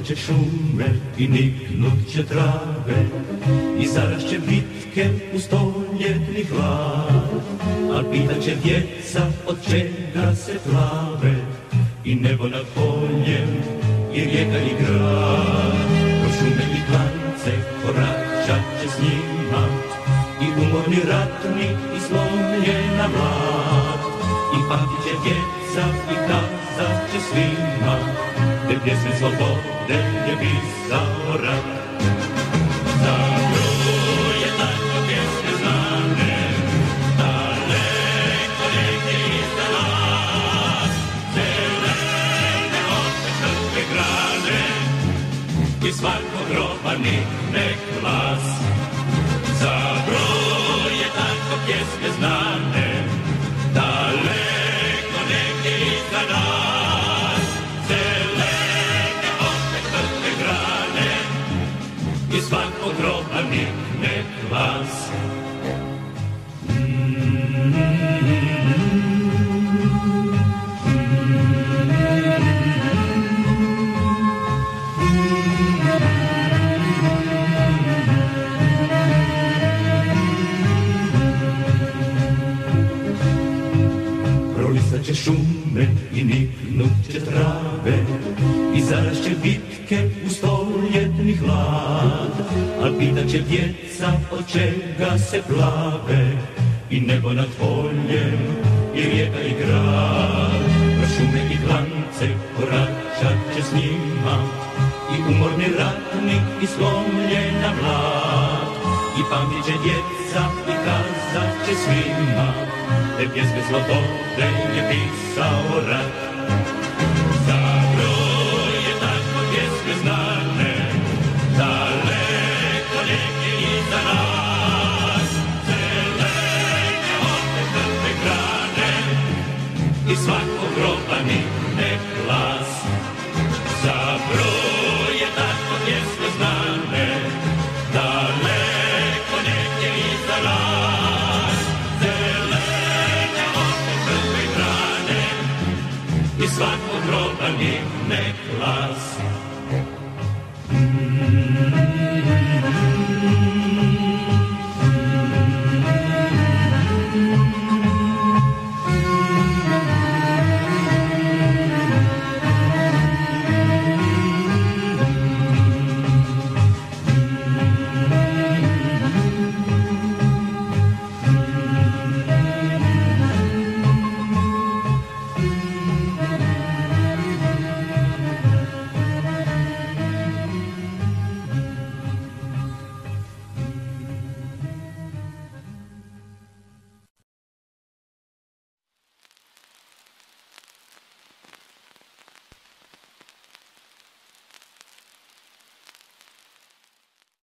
će šume i niknut će trave I zaraz će bitke u stoljetni hlad A pitat će djeca od čega se plave I nebo nad poljem i rijeka i grad. Kroz šume i klance koračat će s njima I umorni ratni i slomljena mlad I pamtit će djeca i kazat će svima Te pjesme slobode je pisao rat Zagruje tako pjesme znane Daleko negdje iza nas Zelene opet crkve grane I svakog groba nikne glas Zagruje tako pjesme znane nikne glas Prolisat će i niknut trave I zaraz će bitke u stoljetni hlad A pitat će djeca od čega se plave? I nebo nad poljem i rijeka i grad. Kroz šume i klance koračat će s njima. I umorni ratnik i slomljena mlad I pamtit će djeca i kazat će svima. Te pjesme slobode je pisao rat I svakog groba nikne glas. Zabruje tako pjesme znane Daleko negdje iza nas. Zelene opet crte grane I svakog groba nikne glas